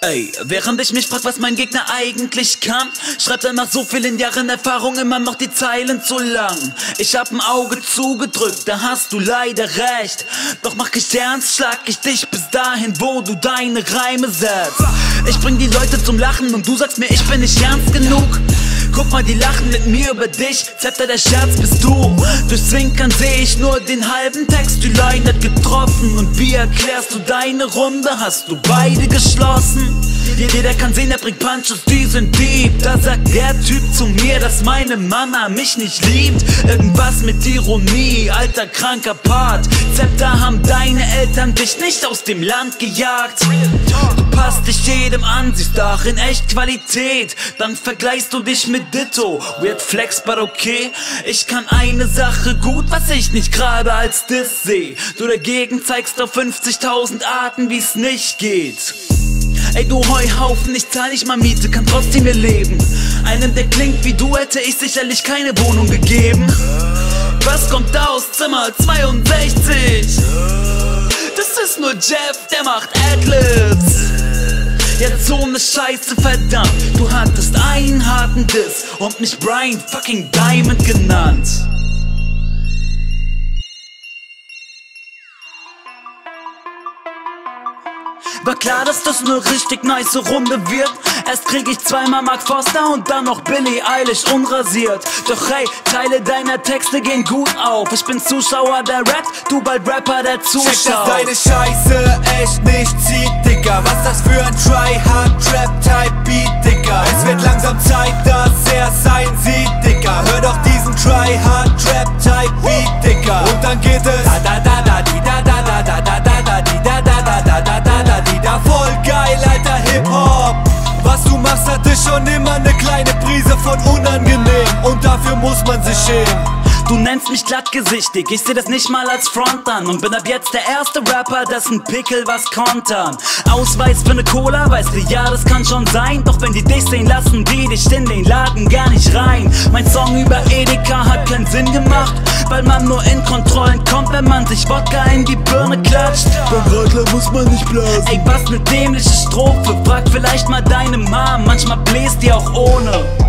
Ey, während ich mich frag, was mein Gegner eigentlich kann, schreibt er nach so vielen Jahren Erfahrung immer noch die Zeilen zu lang. Ich hab ein Auge zugedrückt, da hast du leider recht. Doch mach ich ernst, schlag ich dich bis dahin, wo du deine Reime setzt. Ich bring die Leute zum Lachen und du sagst mir, ich bin nicht ernst genug. Guck mal, die lachen mit mir über dich, Zepter der Scherz bist du. Durch Zwinkern seh ich nur den halben Text, die Line hat getroffen. Und wie erklärst du deine Runde? Hast du beide geschlossen? Jeder kann sehen, er bringt Punches, die sind deep. Da sagt der Typ zu mir, dass meine Mama mich nicht liebt. Irgendwas mit Ironie, alter kranker Part. Zepter haben deine Eltern dich nicht aus dem Land gejagt. Du passt dich jedem an, siehst darin echt Qualität. Dann vergleichst du dich mit Ditto. Weird Flex, but okay. Ich kann eine Sache gut, was ich nicht gerade als Diss seh. Du dagegen zeigst auf 50.000 Arten, wie's nicht geht. Ey du Heuhaufen, ich zahl nicht mal Miete, kann trotzdem hier leben. Einem, der klingt wie du, hätte ich sicherlich keine Wohnung gegeben. Was kommt da aus Zimmer 62? Das ist nur Jeff, der macht Adlibs. Jetzt so ne Scheiße, verdammt. Du hattest einen harten Diss und mich Brian fucking Diamond genannt War klar, dass das ne richtig nice Runde wird. Erst krieg ich zweimal Mark Foster und dann noch Billy Eilish unrasiert. Doch hey, Teile deiner Texte gehen gut auf. Ich bin Zuschauer, der rappt, du bald Rapper, der zuschaut. Check, dass deine Scheiße echt nicht zieht, Digga. Was das für ein Try-Hard-Trap-Type-Beat, und dafür muss man sich schämen. Du nennst mich glattgesichtig, ich seh das nicht mal als Front an Und bin ab jetzt der erste Rapper, dessen Pickel was kontern. Ausweis für ne Cola, weißt du, ja, das kann schon sein. Doch wenn die dich sehen, lassen die dich in den Laden gar nicht rein. Mein Song über Edeka hat keinen Sinn gemacht Weil man nur in Kontrollen kommt, wenn man sich Wodka in die Birne klatscht. Beim Radler muss man nicht blasen. Ey, was ne dämliche Strophe, frag vielleicht mal deine Mom. Manchmal bläst die auch ohne